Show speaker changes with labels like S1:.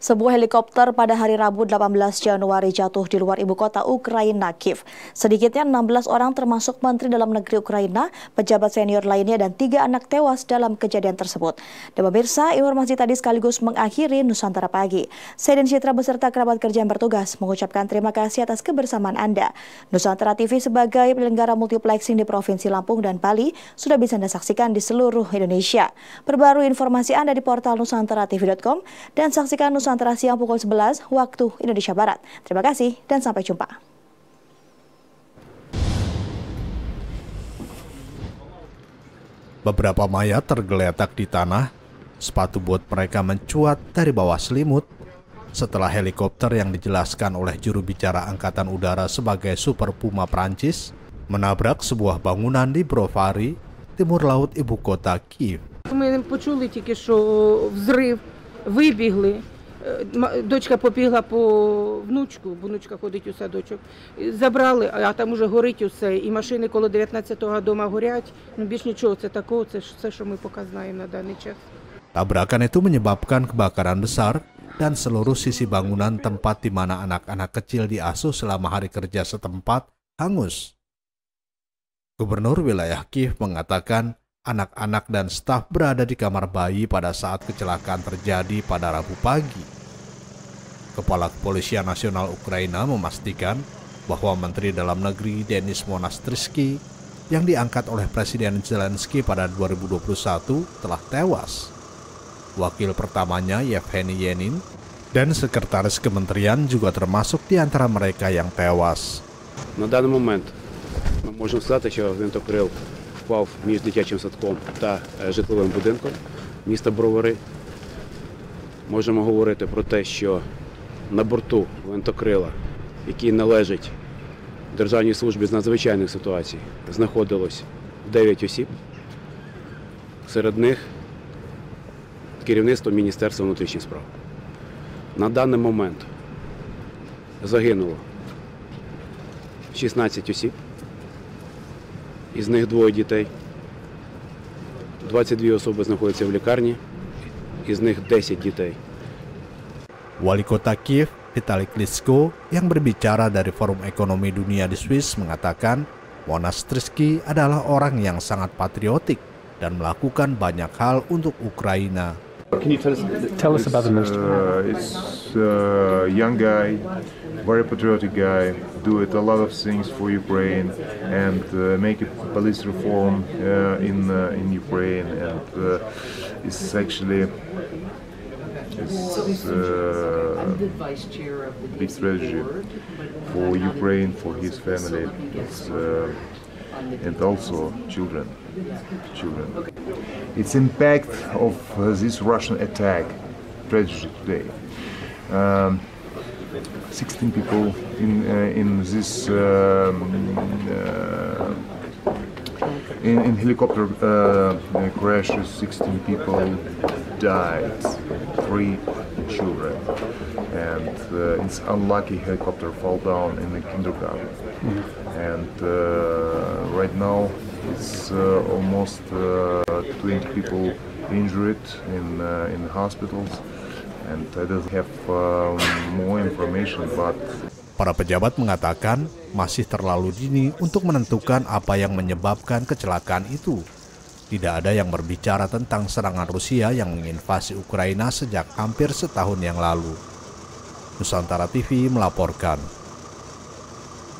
S1: Sebuah helikopter pada hari Rabu 18 Januari jatuh di luar ibu kota Ukraina, Kiev. Sedikitnya 16 orang termasuk Menteri Dalam Negeri Ukraina, pejabat senior lainnya, dan tiga anak tewas dalam kejadian tersebut. Dan pemirsa, informasi tadi sekaligus mengakhiri Nusantara Pagi. Saya dan Citra beserta kerabat kerja yang bertugas mengucapkan terima kasih atas kebersamaan Anda. Nusantara TV sebagai penyelenggara multiplexing di Provinsi Lampung dan Bali sudah bisa Anda saksikan di seluruh Indonesia. Perbarui informasi Anda di portal nusantaratv.com dan saksikan Nusantara Nusantara siang pukul 11 waktu Indonesia Barat. Terima kasih dan sampai jumpa.
S2: Beberapa mayat tergeletak di tanah, sepatu bot mereka mencuat dari bawah selimut setelah helikopter yang dijelaskan oleh juru bicara Angkatan Udara sebagai Super Puma Prancis menabrak sebuah bangunan di Brovary, timur laut ibu kota Kiev.
S3: Ми почули тільки, що взрив, вибігли, Дочка побігла по внучку, внучка ходить у садочок. Забрали, а там уже горить усе. І машини коло 19-го дома горять. Ну більш нічого це такого, це все, що ми поки знаємо на даний час.
S2: Tabrakan itu menyebabkan kebakaran besar dan seluruh sisi bangunan tempat di mana anak-anak kecil diasuh selama hari kerja setempat hangus. Gubernur wilayah Kiev mengatakan anak-anak dan staf berada di kamar bayi pada saat kecelakaan terjadi pada Rabu pagi. Kepala Kepolisian Nasional Ukraina memastikan bahwa Menteri Dalam Negeri Denis Monastrisky yang diangkat oleh Presiden Zelensky pada 2021 telah tewas. Wakil pertamanya Yevgeny Yenin dan sekretaris kementerian juga termasuk di antara mereka yang tewas.
S4: На даний момент ми можемо сказати, що гвинтокрил впав між дитячим садком та житловим будинком міста Бровари. Можемо говорити про те, що на борту винтокрила, який належить Державній службі з надзвичайних ситуацій, знаходилось 9 осіб. Серед них керівництво Міністерства внутрішніх справ. На даний момент загинуло 16 осіб із них двоє дітей. 22 особи знаходяться в лікарні, із них 10 дітей.
S2: Wali kota Kiev, Vitali Klitschko, yang berbicara dari Forum Ekonomi Dunia di Swiss mengatakan Monastrisky adalah orang yang sangat patriotik dan melakukan banyak hal untuk Ukraina.
S5: Can you tell us, tell us about the minister?
S6: Uh, it's a young guy, very patriotic guy, do it a lot of things for Ukraine and uh, make a police reform uh, in uh, in Ukraine, and uh, it's actually it's uh, big strategy for Ukraine, for his family. Uh, and also children. children. Its impact of uh, this Russian attack, tragedy today. Um, 16 people in uh, in this um, uh, in, in, helicopter uh, crashes. 16 people died, three children, and uh, it's unlucky helicopter fall down in the kindergarten. Mm -hmm. And uh, right now it's uh, almost 20 people injured in in hospitals. and I don't have um, more information, but
S2: Para pejabat mengatakan masih terlalu dini untuk menentukan apa yang menyebabkan kecelakaan itu. Tidak ada yang berbicara tentang serangan Rusia yang menginvasi Ukraina sejak hampir setahun yang lalu. Nusantara TV melaporkan.